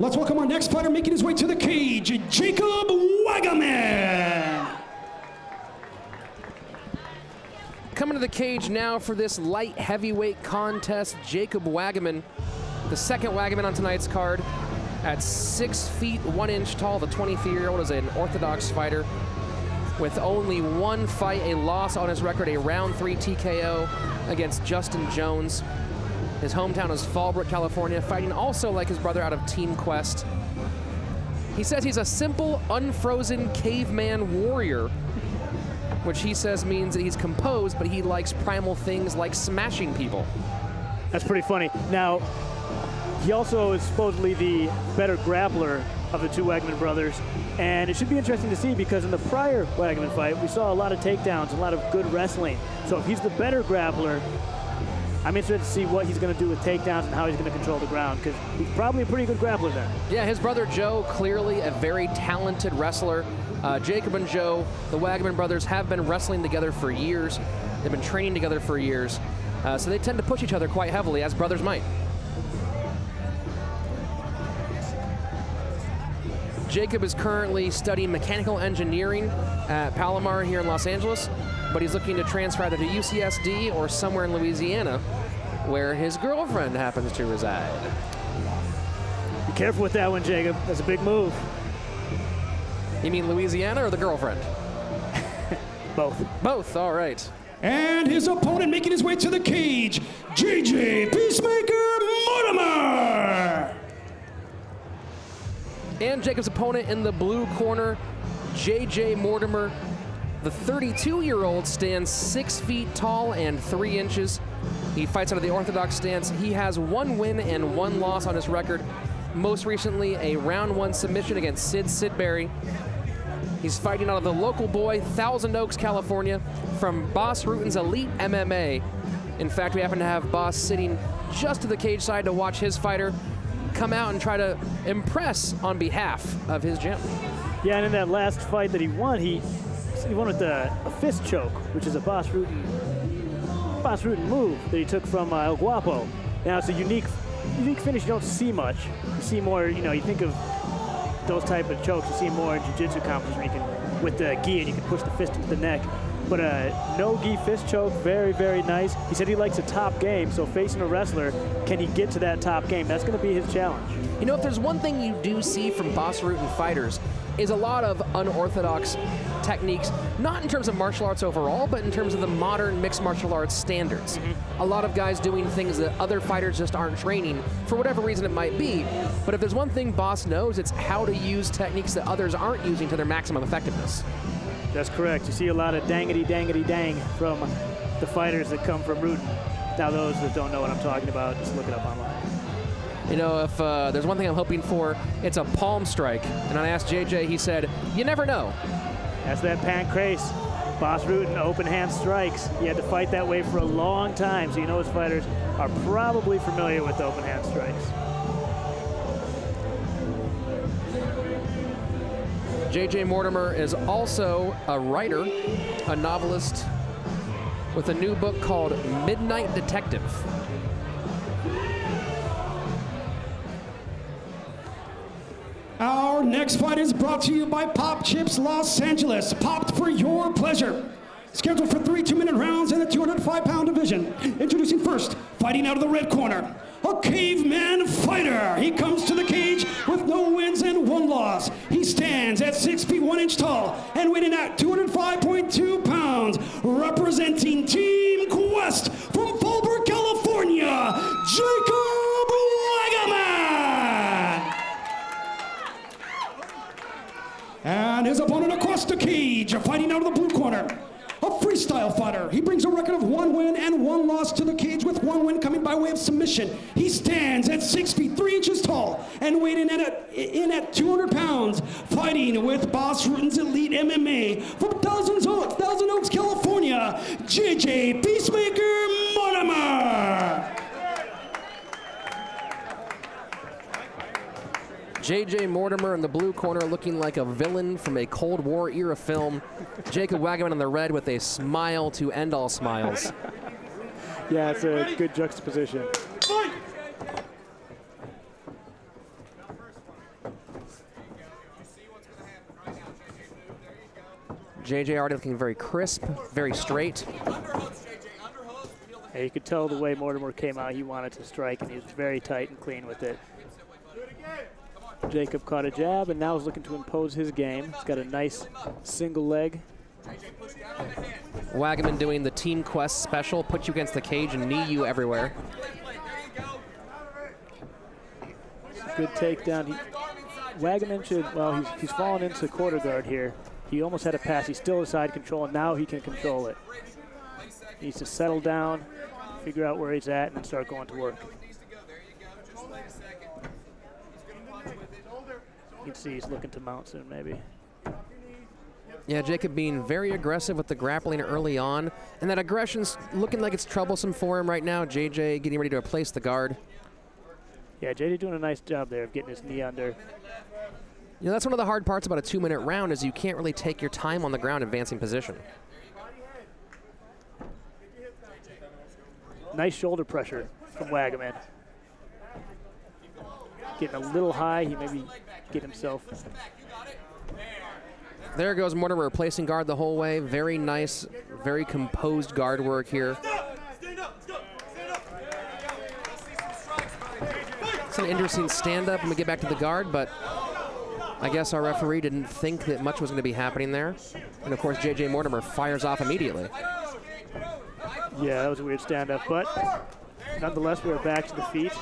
Let's welcome our next fighter making his way to the cage, Jacob Wagaman. Coming to the cage now for this light heavyweight contest, Jacob Wagaman, the second Wagaman on tonight's card. At six feet, one inch tall, the 23-year-old is an orthodox fighter with only one fight, a loss on his record, a round three TKO against Justin Jones. His hometown is Fallbrook, California, fighting also like his brother out of Team Quest. He says he's a simple, unfrozen caveman warrior, which he says means that he's composed, but he likes primal things like smashing people. That's pretty funny. Now, he also is supposedly the better grappler of the two Wagaman brothers. And it should be interesting to see because in the prior Wagaman fight, we saw a lot of takedowns, a lot of good wrestling. So if he's the better grappler, I'm interested to see what he's going to do with takedowns and how he's going to control the ground because he's probably a pretty good grappler there. Yeah, his brother Joe, clearly a very talented wrestler. Uh, Jacob and Joe, the Wagaman brothers, have been wrestling together for years. They've been training together for years. Uh, so they tend to push each other quite heavily, as brothers might. Jacob is currently studying mechanical engineering at Palomar here in Los Angeles, but he's looking to transfer either to UCSD or somewhere in Louisiana where his girlfriend happens to reside. Be careful with that one, Jacob. That's a big move. You mean Louisiana or the girlfriend? Both. Both, all right. And his opponent making his way to the cage, JJ Peacemaker Mortimer. And Jacob's opponent in the blue corner, JJ Mortimer. The 32 year old stands six feet tall and three inches. He fights out of the orthodox stance. He has one win and one loss on his record. Most recently, a round one submission against Sid Sidbury. He's fighting out of the local boy, Thousand Oaks, California, from Bas Rutten's Elite MMA. In fact, we happen to have Bas sitting just to the cage side to watch his fighter come out and try to impress on behalf of his gym. Yeah, and in that last fight that he won, he he won with a fist choke, which is a Rutten, Bas Rutten move that he took from uh, El Guapo. Now it's a unique unique finish you don't see much. You see more, you know, you think of those type of chokes, you see more in jiu-jitsu competition where you can, with the gi and you can push the fist into the neck. But a uh, no gi fist choke, very, very nice. He said he likes a top game, so facing a wrestler, can he get to that top game? That's going to be his challenge. You know, if there's one thing you do see from Bas Rutten fighters, is a lot of unorthodox techniques, not in terms of martial arts overall, but in terms of the modern mixed martial arts standards. Mm-hmm. A lot of guys doing things that other fighters just aren't training, for whatever reason it might be. But if there's one thing Bas knows, it's how to use techniques that others aren't using to their maximum effectiveness. That's correct. You see a lot of dangity, dangity, dang from the fighters that come from Rutten. Now, those that don't know what I'm talking about, just look it up online. You know, if uh, there's one thing I'm hoping for, it's a palm strike. And I asked JJ, he said, you never know. That's that pancrase. Bas Rutten open hand strikes. He had to fight that way for a long time, so you know his fighters are probably familiar with open hand strikes. JJ Mortimer is also a writer, a novelist, with a new book called Midnight Detective. Our next fight is brought to you by Popchips Los Angeles. Popped for your pleasure. Scheduled for three two-minute rounds in the 205-pound division. Introducing first, fighting out of the red corner, a caveman fighter. He comes to the cage with no wins and one loss. He stands at six feet one inch tall and weighing at 205.2 pounds. Representing Team Quest from Fallbrook, California, Jacob Wagaman. And his opponent across the cage, fighting out of the blue corner. A freestyle fighter. He brings a record of one win and one loss to the cage, with one win coming by way of submission. He stands at six feet three inches tall and weighed in at, in at 200 pounds, fighting with Bas Rutten's Elite MMA from Thousand Oaks, Thousand Oaks, California, JJ Peacemaker Mortimer. J.J. Mortimer in the blue corner looking like a villain from a Cold War era film. Jacob Wagaman in the red with a smile to end all smiles. Yeah, it's a good juxtaposition. JJ already looking very crisp, very straight. Yeah, you could tell the way Mortimer came out, he wanted to strike, and he was very tight and clean with it. Jacob caught a jab and now is looking to impose his game. He's got a nice single leg. Wagaman doing the Team Quest special, put you against the cage and knee you everywhere. Good takedown. He, Wagaman should, well, he's, he's fallen into quarter guard here. He almost had a pass. He's still inside control, and now he can control it. He needs to settle down, figure out where he's at, and start going to work. Can see he's looking to mount soon, maybe. Yeah, Jacob being very aggressive with the grappling early on, and that aggression's looking like it's troublesome for him right now. JJ getting ready to replace the guard. Yeah, JJ doing a nice job there of getting his knee under. You know, that's one of the hard parts about a two-minute round is you can't really take your time on the ground advancing position. Nice shoulder pressure from Wagaman. Getting a little high, he maybe get himself. There goes Mortimer replacing guard the whole way. Very nice, very composed guard work here. It's an interesting stand-up when we get back to the guard, but I guess our referee didn't think that much was going to be happening there. And of course, J.J. Mortimer fires off immediately. Yeah, that was a weird stand-up, but nonetheless, we're back to the feet.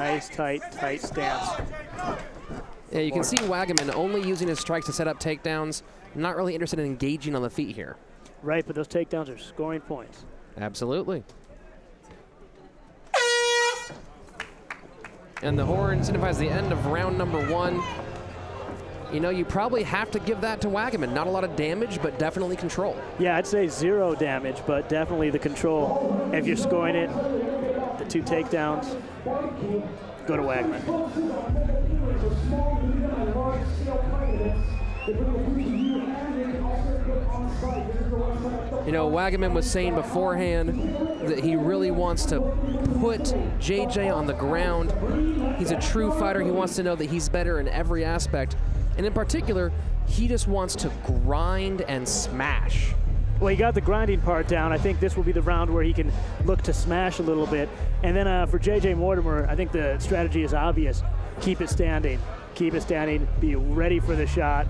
Nice, tight, tight stance. Yeah, you can see Wagaman only using his strikes to set up takedowns, not really interested in engaging on the feet here. Right, but those takedowns are scoring points. Absolutely. And the horn signifies the end of round number one. You know, you probably have to give that to Wagaman. Not a lot of damage, but definitely control. Yeah, I'd say zero damage, but definitely the control. If you're scoring it, two takedowns, go to Wagaman. You know, Wagaman was saying beforehand that he really wants to put JJ on the ground. He's a true fighter. He wants to know that he's better in every aspect. And in particular, he just wants to grind and smash. Well, he got the grinding part down. I think this will be the round where he can look to smash a little bit. And then uh, for JJ Mortimer, I think the strategy is obvious. Keep it standing. Keep it standing. Be ready for the shot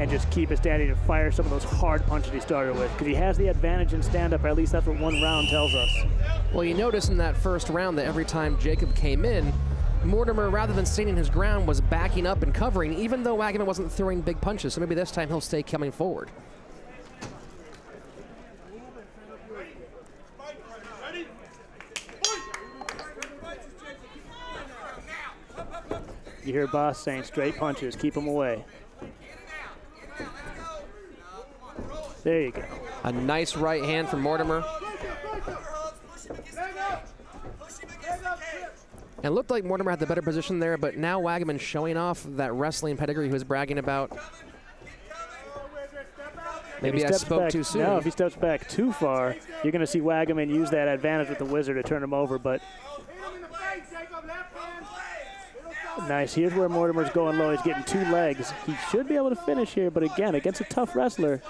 and just keep it standing and fire some of those hard punches he started with because he has the advantage in stand-up, at least that's what one round tells us. Well, you notice in that first round that every time Jacob came in, Mortimer, rather than standing his ground, was backing up and covering, even though Wagaman wasn't throwing big punches. So maybe this time he'll stay coming forward. You hear Bas saying straight punches, keep them away. There you go. A nice right hand from Mortimer. And it looked like Mortimer had the better position there, but now Wagaman showing off that wrestling pedigree he was bragging about. Maybe I spoke back, too soon. No, if he steps back too far, you're going to see Wagaman use that advantage with the whizzer to turn him over. But nice. Here's where Mortimer's going low. He's getting two legs. He should be able to finish here, but again, against a tough wrestler,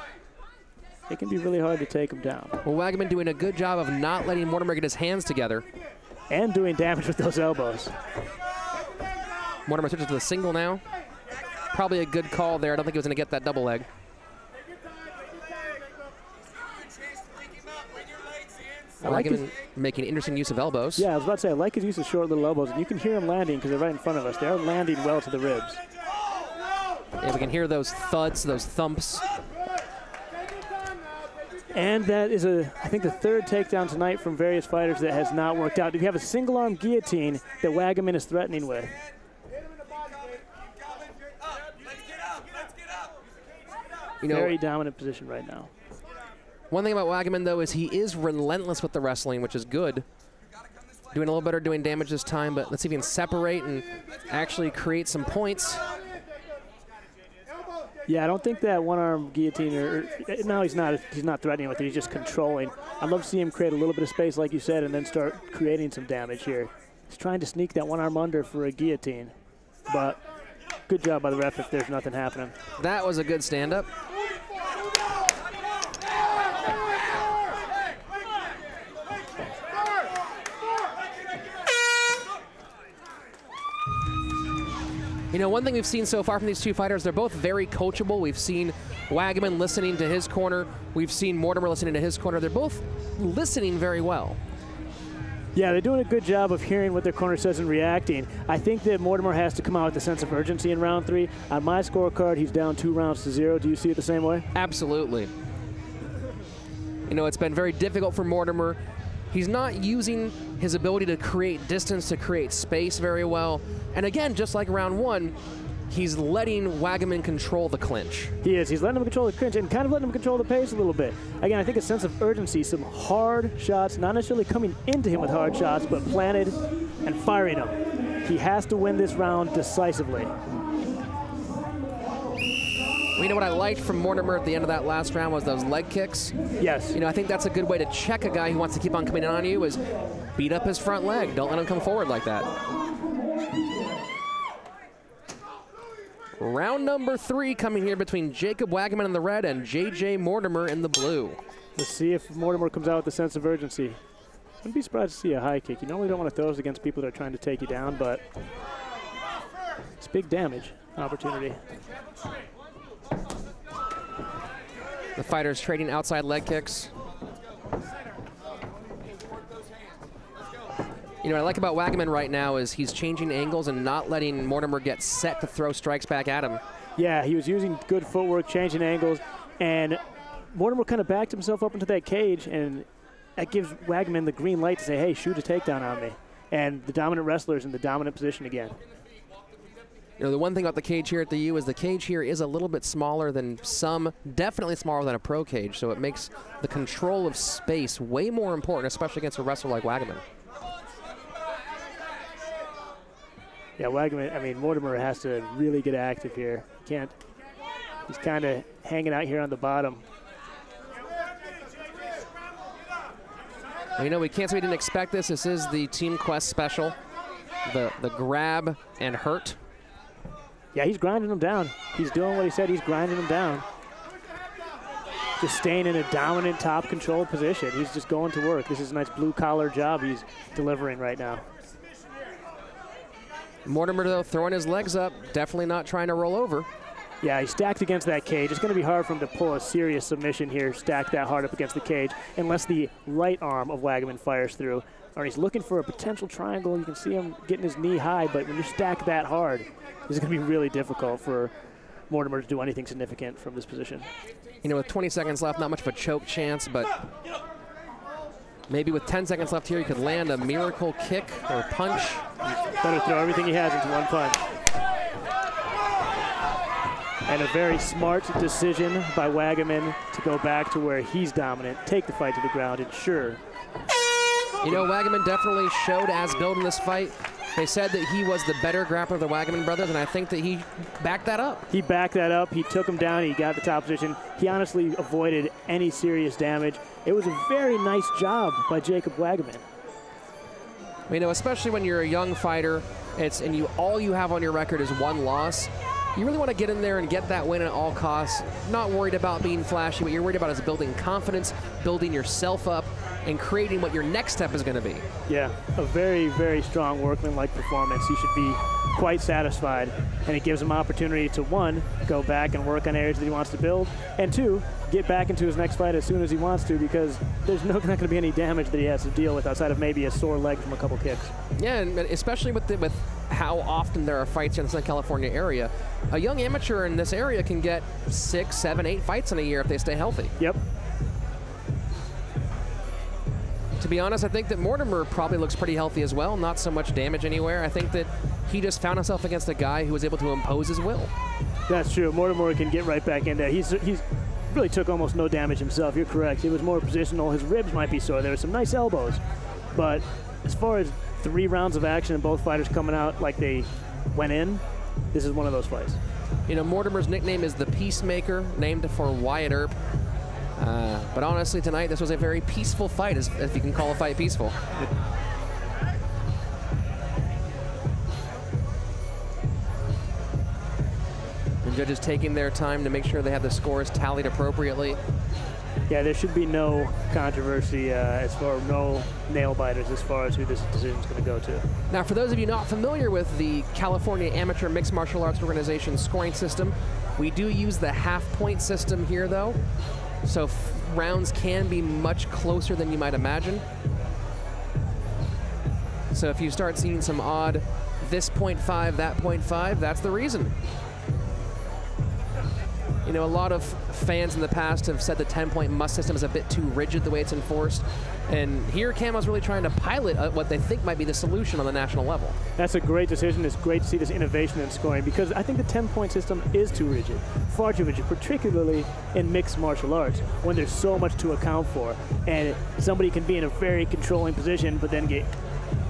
it can be really hard to take him down. Well, Wagaman doing a good job of not letting Mortimer get his hands together. And doing damage with those elbows. Mortimer switches to the single now. Probably a good call there. I don't think he was going to get that double leg. I like his, Wagaman making interesting use of elbows. yeah, I was about to say, I like his use of short little elbows. And you can hear him landing because they're right in front of us. They're landing well to the ribs. Yeah, we can hear those thuds, those thumps. And that is, a, I think, the third takedown tonight from various fighters that has not worked out. Did you have a single arm guillotine that Wagaman is threatening with? You know, Very dominant position right now. One thing about Wagaman, though, is he is relentless with the wrestling, which is good. Doing a little better doing damage this time, but let's see if he can separate and actually create some points. Yeah, I don't think that one arm guillotine, or, or no, he's not. He's not threatening with it. He's just controlling. I'd love to see him create a little bit of space, like you said, and then start creating some damage here. He's trying to sneak that one arm under for a guillotine, but good job by the ref if there's nothing happening. That was a good stand-up. You know, one thing we've seen so far from these two fighters, they're both very coachable. We've seen Wagaman listening to his corner. We've seen Mortimer listening to his corner. They're both listening very well. Yeah, they're doing a good job of hearing what their corner says and reacting. I think that Mortimer has to come out with a sense of urgency in round three. On my scorecard, he's down two rounds to zero. Do you see it the same way? Absolutely. You know, it's been very difficult for Mortimer. He's not using his ability to create distance, to create space very well. And again, just like round one, he's letting Wagaman control the clinch. He is. He's letting him control the clinch and kind of letting him control the pace a little bit. Again, I think a sense of urgency, some hard shots, not necessarily coming into him with hard shots, but planted and firing them. He has to win this round decisively. You know what I liked from Mortimer at the end of that last round was those leg kicks. Yes. You know, I think that's a good way to check a guy who wants to keep on coming in on you is beat up his front leg. Don't let him come forward like that. Round number three coming here between Jacob Wagaman in the red and J.J. Mortimer in the blue. Let's see if Mortimer comes out with a sense of urgency. Wouldn't be surprised to see a high kick. You normally don't want to throw those against people that are trying to take you down, but it's big damage opportunity. The fighters trading outside leg kicks. You know what I like about Wagaman right now is he's changing angles and not letting Mortimer get set to throw strikes back at him. Yeah, he was using good footwork, changing angles, and Mortimer kind of backed himself up into that cage, and that gives Wagaman the green light to say, hey, shoot a takedown on me. And the dominant wrestler is in the dominant position again. You know, the one thing about the cage here at the U is the cage here is a little bit smaller than some, definitely smaller than a pro cage, so it makes the control of space way more important, especially against a wrestler like Wagaman. Yeah, Wagaman, I mean, Mortimer has to really get active here. He can't, he's kind of hanging out here on the bottom. Well, you know, we can't say we didn't expect this. This is the Team Quest special, the, the grab and hurt. Yeah, he's grinding him down. He's doing what he said. He's grinding him down. Just staying in a dominant, top control position. He's just going to work. This is a nice blue collar job he's delivering right now. Mortimer, though, throwing his legs up, definitely not trying to roll over. Yeah, he's stacked against that cage. It's going to be hard for him to pull a serious submission here, stack that hard up against the cage, unless the right arm of Wagaman fires through. Or he's looking for a potential triangle. You can see him getting his knee high, but when you stack that hard, it's going to be really difficult for Mortimer to do anything significant from this position. You know, with 20 seconds left, not much of a choke chance, but maybe with 10 seconds left here, you could land a miracle kick or punch. Better throw everything he has into one punch. And a very smart decision by Wagaman to go back to where he's dominant, take the fight to the ground, ensure. You know, Wagaman definitely showed as built in this fight. They said that he was the better grappler of the Wagaman brothers, and I think that he backed that up. He backed that up. He took him down. He got the top position. He honestly avoided any serious damage. It was a very nice job by Jacob Wagaman. You know, especially when you're a young fighter, it's and you all you have on your record is one loss. You really want to get in there and get that win at all costs. Not worried about being flashy. What you're worried about is building confidence, building yourself up, and creating what your next step is going to be. Yeah, a very, very strong workman-like performance. He should be quite satisfied, and it gives him opportunity to, one, go back and work on areas that he wants to build, and two, get back into his next fight as soon as he wants to because there's no, not going to be any damage that he has to deal with outside of maybe a sore leg from a couple kicks. Yeah, and especially with the, with how often there are fights in the Southern California area, a young amateur in this area can get six, seven, eight fights in a year if they stay healthy. Yep. Be honest, I think that Mortimer probably looks pretty healthy as well. Not so much damage anywhere. I think that he just found himself against a guy who was able to impose his will. That's true. Mortimer can get right back in there. He's he's really took almost no damage himself. You're correct. He was more positional. His ribs might be sore. There were some nice elbows, but as far as three rounds of action and both fighters coming out like they went in, this is one of those fights. You know, Mortimer's nickname is the Peacemaker, named for Wyatt Earp. Uh, but honestly, tonight this was a very peaceful fight, if you can call a fight peaceful. The judges taking their time to make sure they have the scores tallied appropriately. Yeah, there should be no controversy uh, as far no nail biters as far as who this decision is going to go to. Now, for those of you not familiar with the California Amateur Mixed Martial Arts Organization scoring system, we do use the half point system here, though. So rounds can be much closer than you might imagine. So if you start seeing some odd this point five, that point five, that's the reason. You know, a lot of fans in the past have said the 10-point must system is a bit too rigid the way it's enforced. And here CAMO's really trying to pilot uh, what they think might be the solution on the national level. That's a great decision. It's great to see this innovation in scoring because I think the 10-point system is too rigid, far too rigid, particularly in mixed martial arts when there's so much to account for. And somebody can be in a very controlling position but then get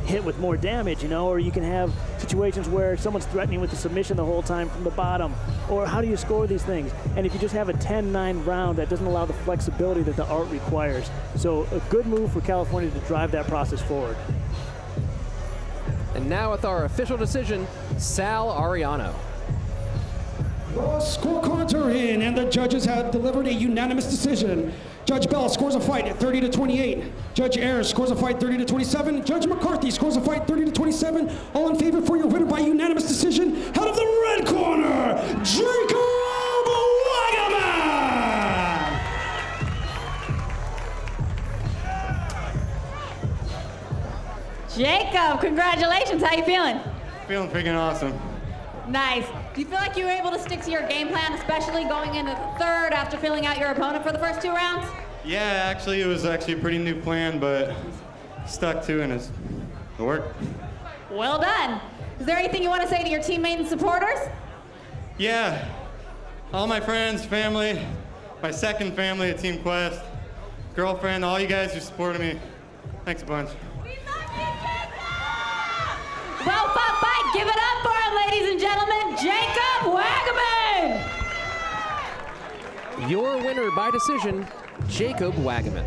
hit with more damage, you know, or you can have situations where someone's threatening with the submission the whole time from the bottom, or how do you score these things? And if you just have a 10-9 round, that doesn't allow the flexibility that the art requires. So a good move for California to drive that process forward. And now with our official decision, Sal Ariano. The scorecards are in, and the judges have delivered a unanimous decision. Judge Bell scores a fight at 30 to 28. Judge Ayers scores a fight 30 to 27. Judge McCarthy scores a fight 30 to 27. All in favor for your winner by unanimous decision. Out of the red corner, Jacob Wagaman! Jacob, congratulations. How you feeling? Feeling freaking awesome. Nice. Do you feel like you were able to stick to your game plan, especially going into the third after filling out your opponent for the first two rounds? Yeah, actually, it was actually a pretty new plan, but stuck to and it's, it worked. Well done. Is there anything you want to say to your teammates and supporters? Yeah, all my friends, family, my second family at Team Quest, girlfriend, all you guys who supported me. Thanks a bunch. Well fought fight. Jacob Wagaman. Your winner by decision, Jacob Wagaman.